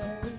Miss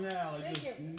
Now, just nailing that.